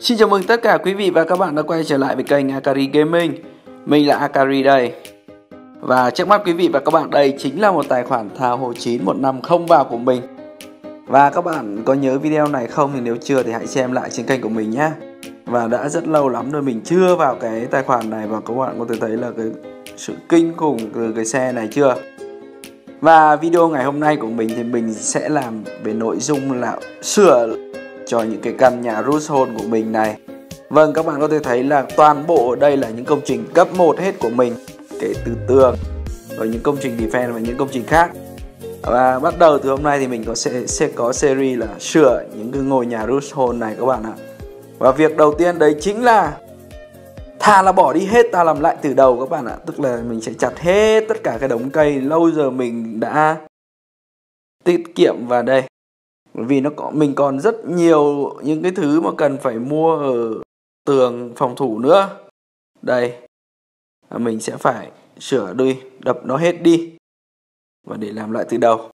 Xin chào mừng tất cả quý vị và các bạn đã quay trở lại với kênh Akari Gaming. Mình là Akari đây. Và trước mắt quý vị và các bạn, đây chính là một tài khoản thao hồ 9 một năm không vào của mình. Và các bạn có nhớ video này không? Thì nếu chưa thì hãy xem lại trên kênh của mình nhé Và đã rất lâu lắm rồi mình chưa vào cái tài khoản này và các bạn có thể thấy là cái sự kinh khủng từ cái xe này chưa? Và video ngày hôm nay của mình thì mình sẽ làm về nội dung là sửa cho những cái căn nhà roof của mình này. Vâng các bạn có thể thấy là toàn bộ ở đây là những công trình cấp 1 hết của mình Kể từ tường Rồi những công trình defense và những công trình khác. Và bắt đầu từ hôm nay thì mình có sẽ, sẽ có series là sửa những cái ngôi nhà roof này các bạn ạ. Và việc đầu tiên đấy chính là Thà là bỏ đi hết ta làm lại từ đầu các bạn ạ. Tức là mình sẽ chặt hết tất cả cái đống cây lâu giờ mình đã tiết kiệm vào đây vì nó có, mình còn rất nhiều những cái thứ mà cần phải mua ở tường phòng thủ nữa. Đây à, mình sẽ phải sửa đi, đập nó hết đi. Và để làm lại từ đầu.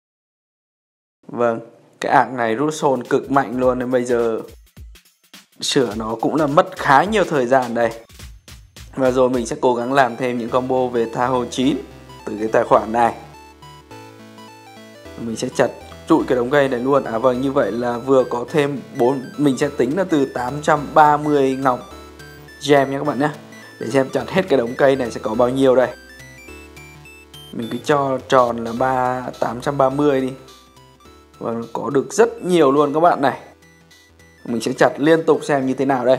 Vâng cái ạc này rút sồn cực mạnh luôn nên bây giờ sửa nó cũng là mất khá nhiều thời gian đây. Và rồi mình sẽ cố gắng làm thêm những combo về tha hồ 9 từ cái tài khoản này. Mình sẽ chặt trụi cái đống cây này luôn. À vâng như vậy là vừa có thêm 4 mình sẽ tính là từ 830 ngọc gem nha các bạn nhé. Để xem chặt hết cái đống cây này sẽ có bao nhiêu đây. Mình cứ cho tròn là 3 830 đi. Vâng, Và có được rất nhiều luôn các bạn này. Mình sẽ chặt liên tục xem như thế nào đây.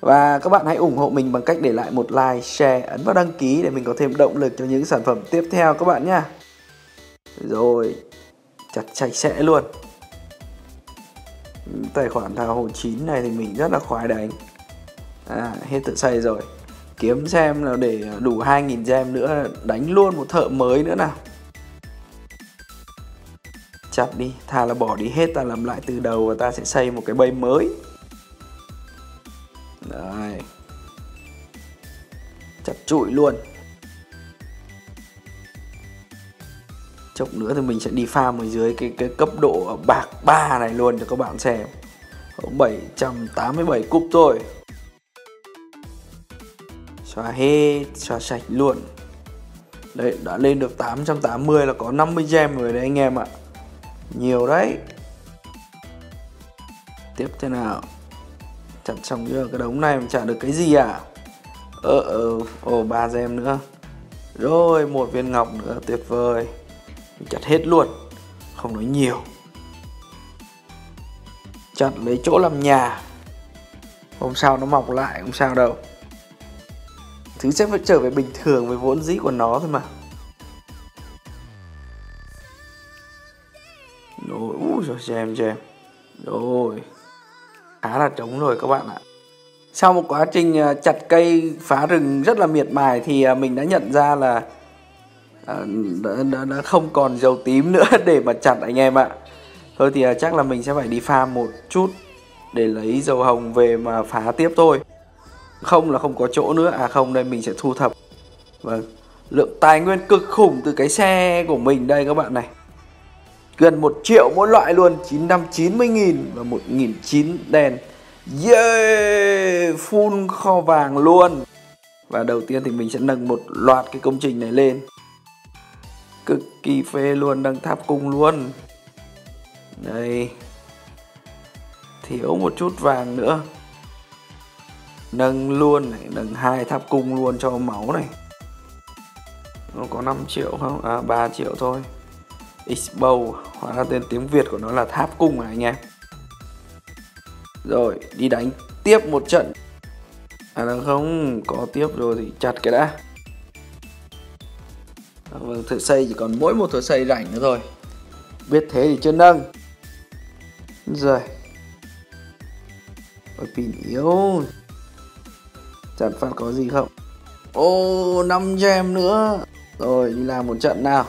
Và các bạn hãy ủng hộ mình bằng cách để lại một like, share, ấn vào đăng ký để mình có thêm động lực cho những sản phẩm tiếp theo các bạn nhé. Rồi, chặt sạch sẽ luôn. Tài khoản thảo hồ chín này thì mình rất là khoái đánh à, hết tự xây rồi. Kiếm xem là để đủ 2.000 gem nữa đánh luôn một thợ mới nữa nào. Chặt đi thà là bỏ đi hết ta làm lại từ đầu và ta sẽ xây một cái bầy mới. Đấy. Chặt trụi luôn. Chốc nữa thì mình sẽ đi farm ở dưới cái cái cấp độ bạc 3 này luôn cho các bạn xem. 787 cúp thôi. Xóa hết, xóa sạch luôn. Đấy, đã lên được 880 là có 50 gem rồi đấy anh em ạ. Nhiều đấy. Tiếp thế nào? Chặt xong chưa? Cái đống này mình trả được cái gì à? Ờ ờ ồ, ba gem nữa. Rồi, một viên ngọc nữa, tuyệt vời chặt hết luôn, không nói nhiều. Chặt lấy chỗ làm nhà. Hôm sau nó mọc lại, không sao đâu. Thứ sẽ phải trở về bình thường với vốn dĩ của nó thôi mà. Rồi, ui rồi xem xem rồi, khá là trống rồi các bạn ạ. Sau một quá trình à, chặt cây phá rừng rất là miệt mài thì à, mình đã nhận ra là À, đã, đã, đã không còn dầu tím nữa để mà chặt anh em ạ. Thôi thì à, chắc là mình sẽ phải đi pha một chút để lấy dầu hồng về mà phá tiếp thôi. Không là không có chỗ nữa. À không đây mình sẽ thu thập. Vâng. Lượng tài nguyên cực khủng từ cái xe của mình đây các bạn này. Gần 1 triệu mỗi loại luôn. 990 nghìn và 1 nghìn chín đèn. Yeah! Full kho vàng luôn. Và đầu tiên thì mình sẽ nâng một loạt cái công trình này lên cực kỳ phê luôn nâng tháp cung luôn. Đây. Thiếu một chút vàng nữa. Nâng luôn này, nâng hai tháp cung luôn cho máu này. Nó có 5 triệu không? À 3 triệu thôi. Xbow, hóa ra tên tiếng Việt của nó là tháp cung này, anh em. Rồi, đi đánh tiếp một trận. À không? Có tiếp rồi thì chặt cái đã. Vâng, thợ xây chỉ còn mỗi một thợ xây rảnh nữa thôi. Biết thế thì chưa nâng. Rồi. Ôi pin yếu. Chẳng phát có gì không? Ô 5 gem nữa. Rồi đi làm một trận nào.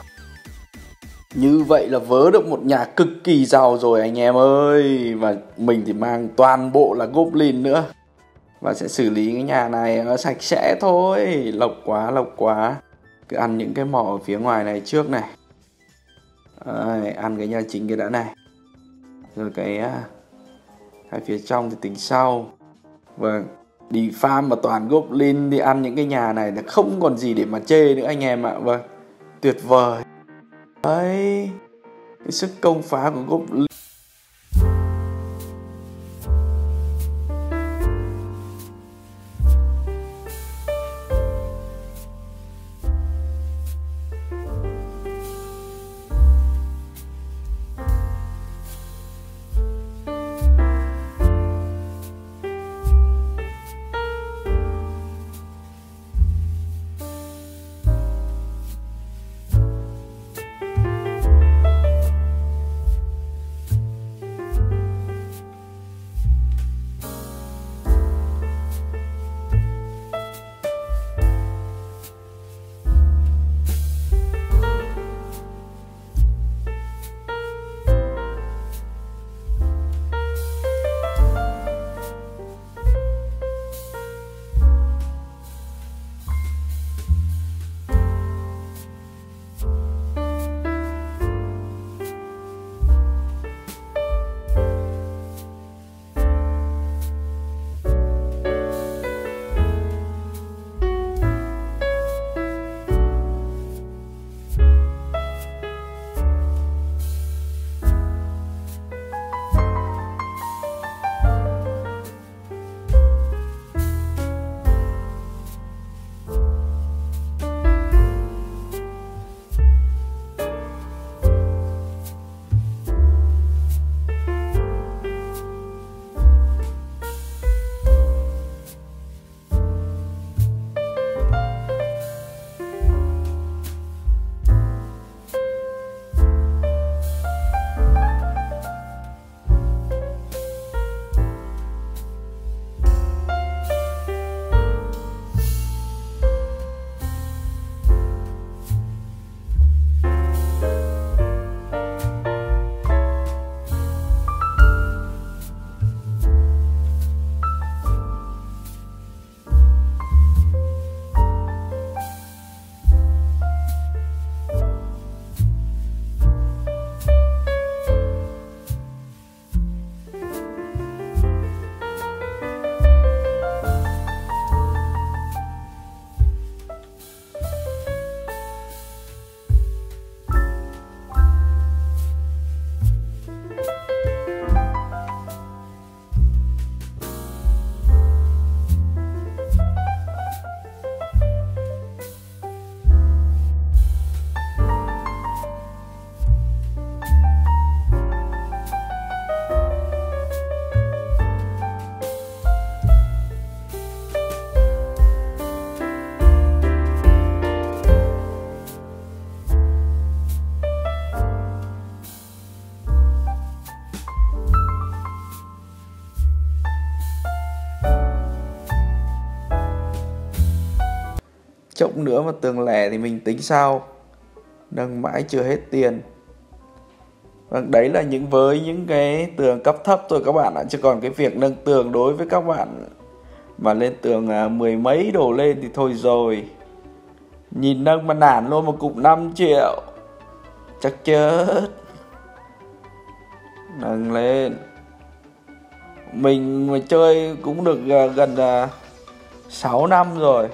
Như vậy là vớ được một nhà cực kỳ giàu rồi anh em ơi. Và mình thì mang toàn bộ là goblin nữa. Và sẽ xử lý cái nhà này nó sạch sẽ thôi. Lộc quá lộc quá cứ ăn những cái mỏ ở phía ngoài này trước này. Đấy, ăn cái nhà chính cái đã này. Rồi cái cái hai phía trong thì tính sau. Vâng đi farm mà toàn goblin đi ăn những cái nhà này là không còn gì để mà chê nữa anh em ạ. Vâng tuyệt vời. Đấy cái sức công phá của goblin chốc nữa mà tường lẻ thì mình tính sau nâng mãi chưa hết tiền. Vâng, đấy là những với những cái tường cấp thấp thôi các bạn ạ chứ còn cái việc nâng tường đối với các bạn mà lên tường à, mười mấy đổ lên thì thôi rồi. Nhìn nâng mà nản luôn một cục 5 triệu. Chắc chết. Nâng lên. Mình mà chơi cũng được à, gần à, 6 năm rồi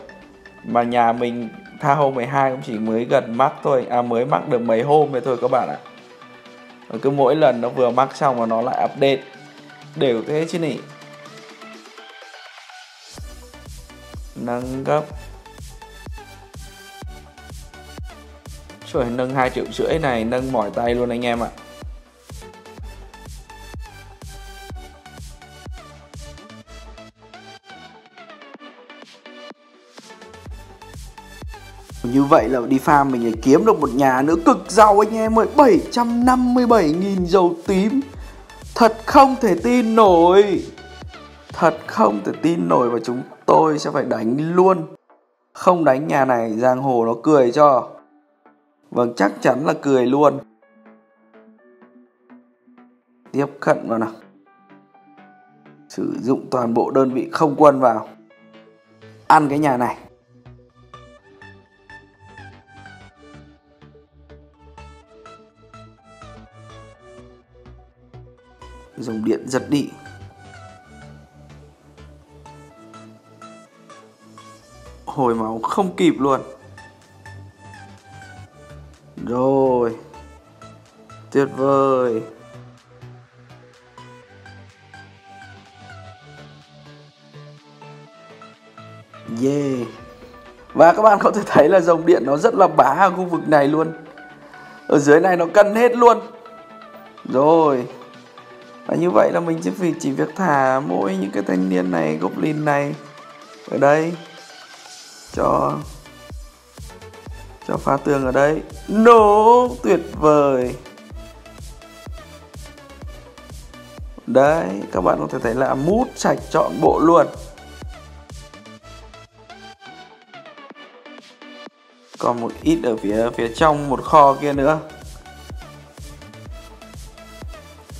mà nhà mình tha hôm 12 cũng chỉ mới gần mắc thôi. À mới mắc được mấy hôm rồi thôi các bạn ạ. À. cứ mỗi lần nó vừa mắc xong mà nó lại update. Đều thế chứ nhỉ nâng cấp Trời, nâng hai triệu rưỡi này, nâng mỏi tay luôn anh em ạ. Như vậy là đi farm mình lại kiếm được một nhà nữa, cực giàu anh em ơi 757.000 dầu tím. Thật không thể tin nổi. Thật không thể tin nổi và chúng tôi sẽ phải đánh luôn. Không đánh nhà này, giang hồ nó cười cho. Vâng chắc chắn là cười luôn. Tiếp cận vào nào. Sử dụng toàn bộ đơn vị không quân vào. Ăn cái nhà này. dòng điện giật đi. Hồi máu không kịp luôn. Rồi. Tuyệt vời. Yeah. Và các bạn có thể thấy là dòng điện nó rất là bá ở khu vực này luôn. Ở dưới này nó cân hết luôn. Rồi và như vậy là mình chỉ việc chỉ việc thả mỗi những cái thanh niên này, goblin này ở đây cho cho phá tường ở đây. Nổ, tuyệt vời. Đấy, các bạn có thể thấy là mút sạch trọn bộ luôn. Còn một ít ở phía phía trong một kho kia nữa.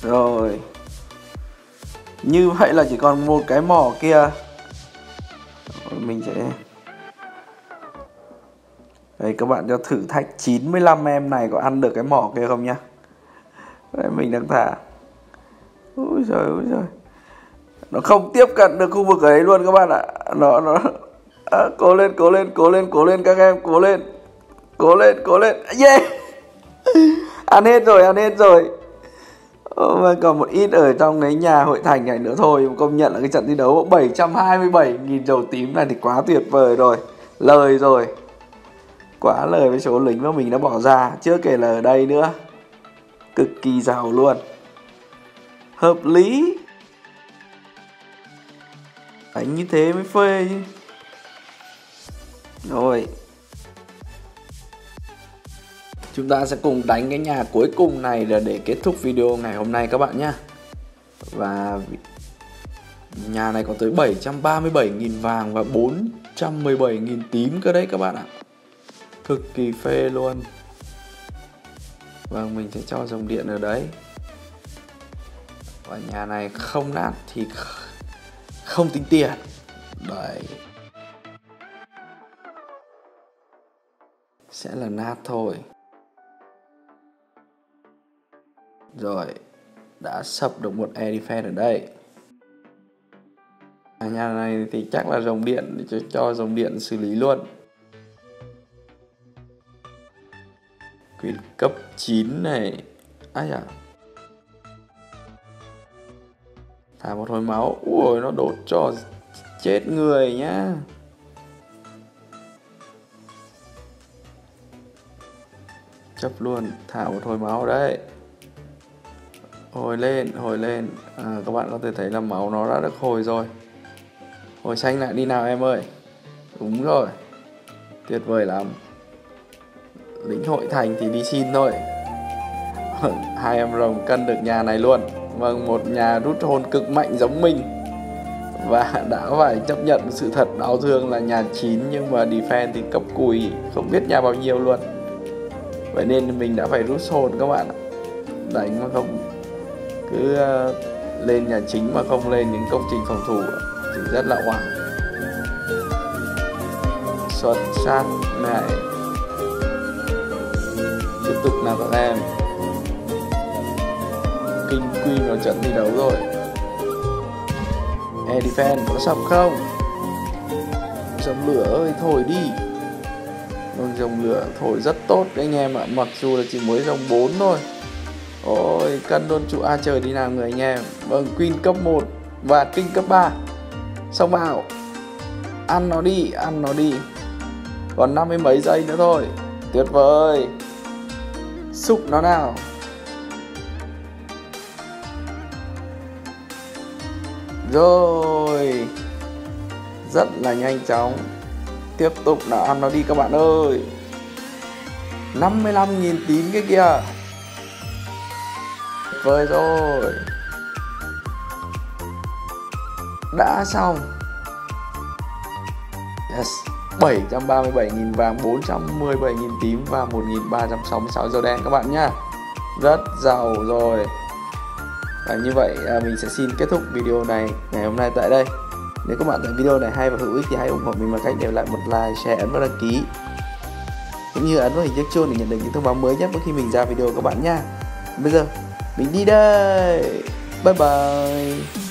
Rồi như vậy là chỉ còn một cái mỏ kia. Mình sẽ đây các bạn cho thử thách 95 em này có ăn được cái mỏ kia không nhá. Đây mình đang thả. Ôi trời ôi trời Nó không tiếp cận được khu vực ấy luôn các bạn ạ. Nó nó à, Cố lên cố lên cố lên cố lên các em cố lên. Cố lên cố lên. Yeah! Ăn hết rồi ăn hết rồi. Ờ, và còn một ít ở trong cái nhà hội thành này nữa thôi công nhận là cái trận thi đấu 727.000 dầu tím này thì quá tuyệt vời rồi, lời rồi. Quá lời với số lính mà mình đã bỏ ra, chưa kể là ở đây nữa. Cực kỳ giàu luôn. Hợp lý. Đánh như thế mới phê chứ. Rồi chúng ta sẽ cùng đánh cái nhà cuối cùng này là để kết thúc video ngày hôm nay các bạn nhé và nhà này có tới 737.000 vàng và 417.000 tím cơ đấy các bạn ạ. Cực kỳ phê luôn. Vâng mình sẽ cho dòng điện ở đấy. Và nhà này không nát thì không tính tiền. Đấy. Sẽ là nát thôi. Rồi đã sập được một air ở đây. À, nhà này thì chắc là dòng điện để cho, cho dòng điện xử lý luôn. Quyền cấp 9 này. Ai à? Thả một hồi máu. Ui nó đốt cho chết người nhá. Chấp luôn. Thả một hồi máu đấy hồi lên hồi lên. À, các bạn có thể thấy là máu nó đã được hồi rồi. Hồi xanh lại đi nào em ơi. Đúng rồi. Tuyệt vời lắm. Lính hội thành thì đi xin thôi. Hai em rồng cân được nhà này luôn. Vâng một nhà rút hồn cực mạnh giống mình. Và đã phải chấp nhận sự thật đau thương là nhà 9 nhưng mà defense thì cấp cùi không biết nhà bao nhiêu luôn. Vậy nên mình đã phải rút hồn các bạn đánh mà không cứ ờ, lên nhà chính mà không lên những công trình phòng thủ thì rất là oải xuất sát lại tiếp tục nào các em. Kinh quy vào trận thi đấu rồi. Edifan có sập không? Dòng lửa ơi, thổi đi. Vâng, dòng lửa thổi rất tốt đấy anh em ạ. Mặc dù là chỉ mới dòng 4 thôi ôi, cân đôn trụ a trời đi nào người anh em. Vâng queen cấp 1 và King cấp 3 xong vào ăn nó đi, ăn nó đi. Còn năm mươi mấy giây nữa thôi. Tuyệt vời. Xúc nó nào. Rồi. Rất là nhanh chóng. Tiếp tục là ăn nó đi các bạn ơi. 55.000 tín cái kia vời rồi. Đã xong. Yes 737.000 vàng 417.000 tím và 1.366 dầu đen các bạn nhá. Rất giàu rồi. Và như vậy à, mình sẽ xin kết thúc video này ngày hôm nay tại đây. Nếu các bạn thấy video này hay và hữu ích thì hãy ủng hộ mình bằng cách để lại một like, share, ấn vào đăng ký. Cũng như ấn vào hình chiếc chuông để nhận được những thông báo mới nhất mỗi khi mình ra video các bạn nha bây giờ mình đi đây. Bye bye.